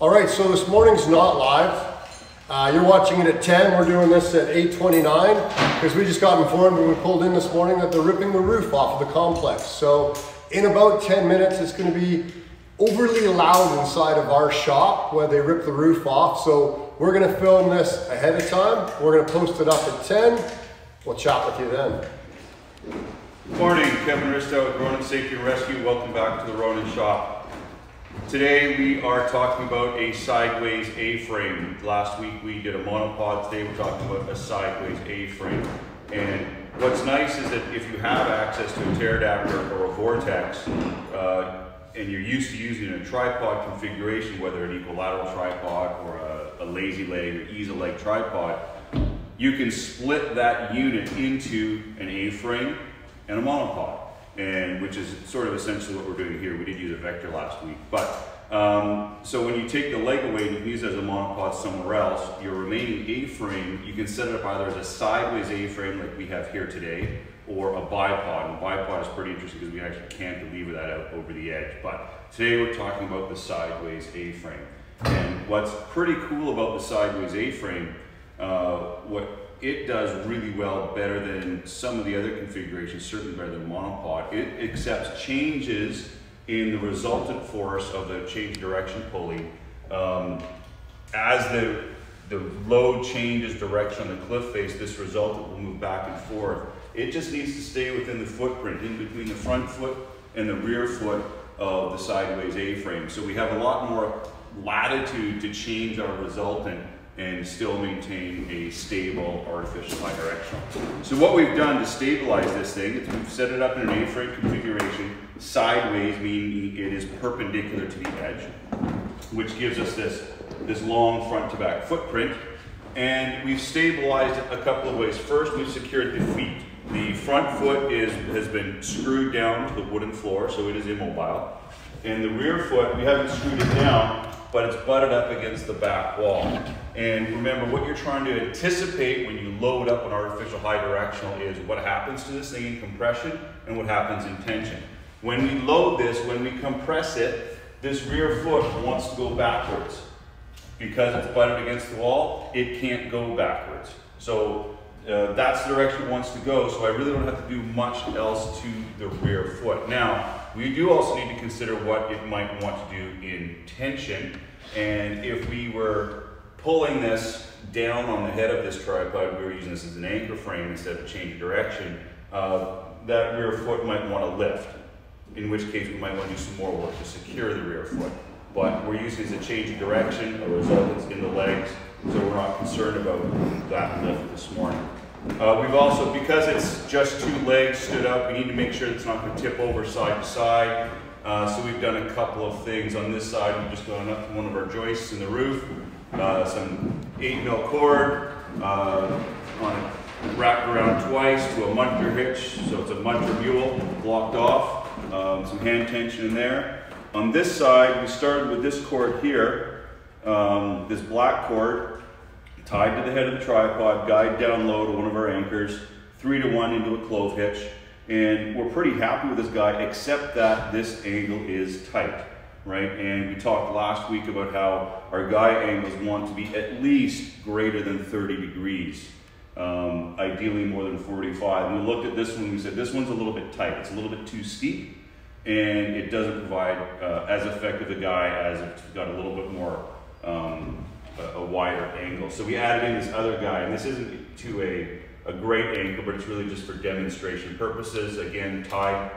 All right, so this morning's not live. Uh, you're watching it at 10. We're doing this at 8:29 because we just got informed when we pulled in this morning that they're ripping the roof off of the complex. So in about 10 minutes, it's going to be overly loud inside of our shop where they rip the roof off. So we're going to film this ahead of time. We're going to post it up at 10. We'll chat with you then. Good Morning, Kevin Risto with Ronin Safety and Rescue. Welcome back to the Ronin Shop. Today we are talking about a sideways A-frame. Last week we did a monopod, today we're talking about a sideways A-frame. And what's nice is that if you have access to a TerrAdaptor or a Vortex, uh, and you're used to using a tripod configuration, whether an equilateral tripod or a, a lazy leg or easy leg tripod, you can split that unit into an A-frame and a monopod and which is sort of essentially what we're doing here. We did use a vector last week, but um, so when you take the leg away and you use it as a monopod somewhere else, your remaining A-frame, you can set it up either as a sideways A-frame like we have here today, or a bipod. And bipod is pretty interesting because we actually can't lever that out over the edge. But today we're talking about the sideways A-frame. And what's pretty cool about the sideways A-frame, uh, what it does really well, better than some of the other configurations, certainly better than monopod. It accepts changes in the resultant force of the change direction pulley. Um, as the, the load changes direction on the cliff face, this resultant will move back and forth. It just needs to stay within the footprint, in between the front foot and the rear foot of the sideways A-frame. So we have a lot more latitude to change our resultant and still maintain a stable artificial high directional. So what we've done to stabilize this thing is we've set it up in an A-frame configuration, sideways meaning it is perpendicular to the edge, which gives us this, this long front to back footprint. And we've stabilized it a couple of ways. First, we've secured the feet. The front foot is, has been screwed down to the wooden floor, so it is immobile. And the rear foot, we haven't screwed it down, but it's butted up against the back wall. And remember, what you're trying to anticipate when you load up an artificial high directional is what happens to this thing in compression and what happens in tension. When we load this, when we compress it, this rear foot wants to go backwards. Because it's butted against the wall, it can't go backwards. So uh, that's the direction it wants to go, so I really don't have to do much else to the rear foot. Now, we do also need to consider what it might want to do in tension. And if we were pulling this down on the head of this tripod, we were using this as an anchor frame instead of a change of direction, uh, that rear foot might want to lift. In which case we might want to do some more work to secure the rear foot. But we're using as a change of direction, a resultant in the legs, so we're not concerned about that lift this morning. Uh, we've also, because it's just two legs stood up, we need to make sure it's not going to tip over side to side. Uh, so we've done a couple of things on this side. We've just gone up one of our joists in the roof, uh, some 8 mil cord uh, on wrapped around twice to a munter hitch, so it's a munter mule blocked off, um, some hand tension in there. On this side, we started with this cord here, um, this black cord, tied to the head of the tripod, guyed down low to one of our anchors, three to one into a clove hitch. And we're pretty happy with this guy, except that this angle is tight, right? And we talked last week about how our guy angles want to be at least greater than 30 degrees. Um, ideally more than 45. And we looked at this one, we said, this one's a little bit tight. It's a little bit too steep, and it doesn't provide uh, as effective a guy as if it's got a little bit more um, a, a, wider angle. So we added in this other guy, and this isn't to a, a great angle, but it's really just for demonstration purposes. Again, tied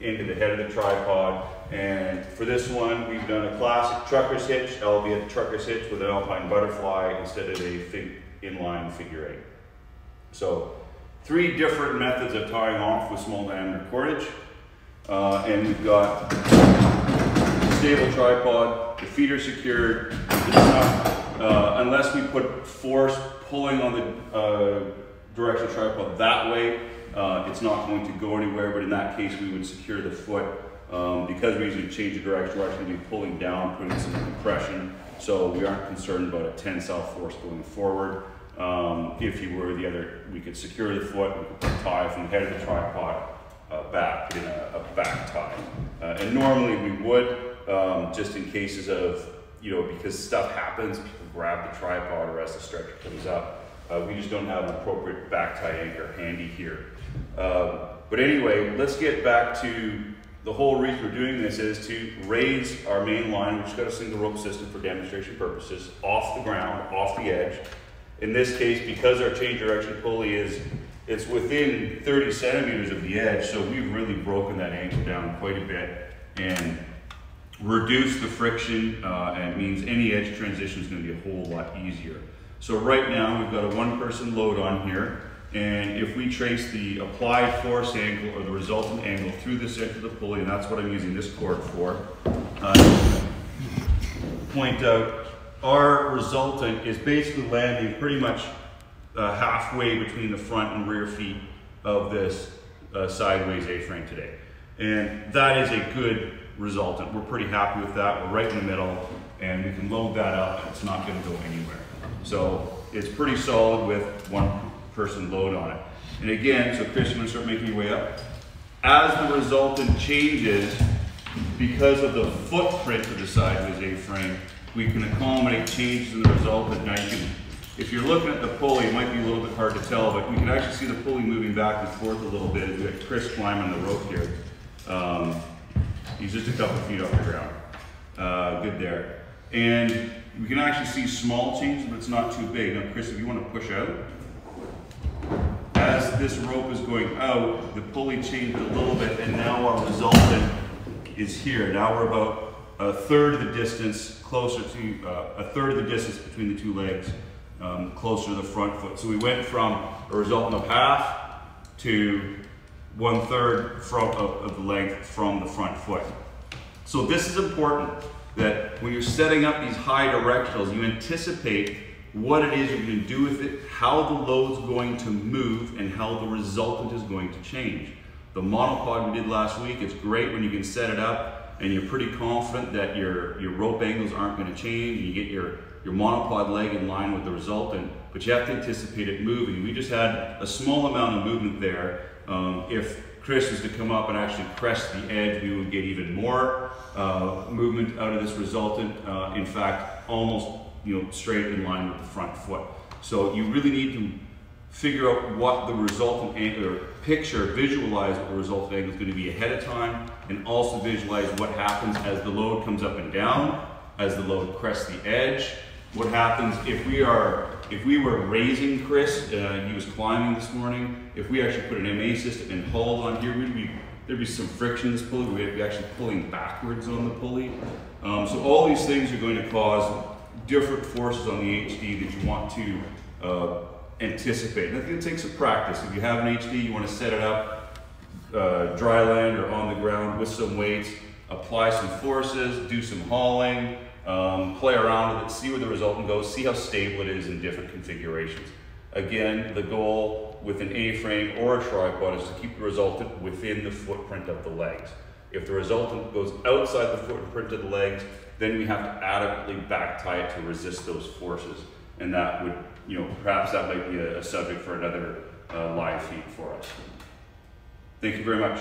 into the head of the tripod. And for this one, we've done a classic trucker's hitch, albeit trucker's hitch with an alpine butterfly instead of a fig inline figure eight. So three different methods of tying off with small diameter cordage. Uh, and we've got stable tripod, the feet are secured, uh, unless we put force pulling on the uh, directional tripod that way, uh, it's not going to go anywhere, but in that case we would secure the foot. Um, because we usually change the direction, we're actually going to be pulling down, putting some compression, so we aren't concerned about a tensile force going forward. Um, if you were the other, we could secure the foot, we could tie from the head of the tripod uh, back in a, a back tie. Uh, and normally we would, um, just in cases of you know, because stuff happens, people grab the tripod or as the stretcher comes up. Uh, we just don't have an appropriate back tie anchor handy here. Um, but anyway, let's get back to the whole reason we're doing this is to raise our main line, which has got a single rope system for demonstration purposes, off the ground, off the edge. In this case, because our change direction pulley is it's within 30 centimeters of the edge, so we've really broken that angle down quite a bit and reduced the friction, uh, and means any edge transition is going to be a whole lot easier. So right now we've got a one person load on here, and if we trace the applied force angle or the resultant angle through the center of the pulley, and that's what I'm using this cord for, uh, point out our resultant is basically landing pretty much uh, halfway between the front and rear feet of this uh, sideways A-frame today. And that is a good resultant. We're pretty happy with that. We're right in the middle and we can load that up. It's not gonna go anywhere. So it's pretty solid with one person load on it. And again, so Chris, you wanna start making your way up? As the resultant changes, because of the footprint of the side of his A-frame, we can accommodate changes in the resultant. Now you can if you're looking at the pulley, it might be a little bit hard to tell, but we can actually see the pulley moving back and forth a little bit. We've got Chris climbing the rope here. Um, he's just a couple feet off the ground. Uh, good there. And we can actually see small changes, but it's not too big. Now, Chris, if you want to push out, as this rope is going out, the pulley changed a little bit, and now our resultant is here. Now we're about a third of the distance closer to, uh, a third of the distance between the two legs um, closer to the front foot. So we went from a resultant of half to one third from, of, of the length from the front foot. So this is important that when you're setting up these high directionals, you anticipate what it is you're going to do with it, how the load's going to move, and how the resultant is going to change. The monopod we did last week, it's great when you can set it up and you're pretty confident that your, your rope angles aren't going to change and you get your your monopod leg in line with the resultant, but you have to anticipate it moving. We just had a small amount of movement there. Um, if Chris was to come up and actually crest the edge, we would get even more uh, movement out of this resultant. Uh, in fact, almost you know straight in line with the front foot. So you really need to figure out what the resultant angle, or picture, visualize what the resultant angle is going to be ahead of time, and also visualize what happens as the load comes up and down, as the load crests the edge, what happens if we are, if we were raising Chris, uh, he was climbing this morning, if we actually put an MA system and hauled on here, we'd be, there'd be some friction in this pulley, we'd be actually pulling backwards on the pulley. Um, so all these things are going to cause different forces on the HD that you want to uh, anticipate. And it takes some practice. If you have an HD, you want to set it up uh, dry land or on the ground with some weights, apply some forces, do some hauling, um, play around with it, see where the resultant goes, see how stable it is in different configurations. Again, the goal with an A-frame or a tripod is to keep the resultant within the footprint of the legs. If the resultant goes outside the footprint of the legs, then we have to adequately back tie it to resist those forces. And that would, you know, perhaps that might be a, a subject for another uh, live feed for us. Thank you very much.